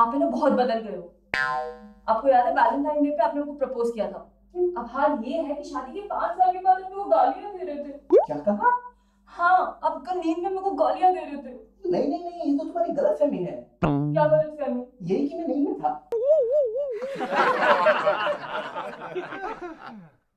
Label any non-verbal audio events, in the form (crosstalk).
आप है ना बहुत बदल गए हो। आपको याद है वैलेंटाइन डे पे आपने उनको प्रपोज किया था? अब हाल ये है कि शादी के पाँच साल के बाद वो गालियाँ दे रहे थे। क्या कहा? हाँ अब कल नींद में मेरे को गालियाँ दे रहे थे। नहीं नहीं नहीं ये तो तुम्हारी गलत फहमी है। क्या गलत फहमी? यही कि मैं नहीं में था। (laughs)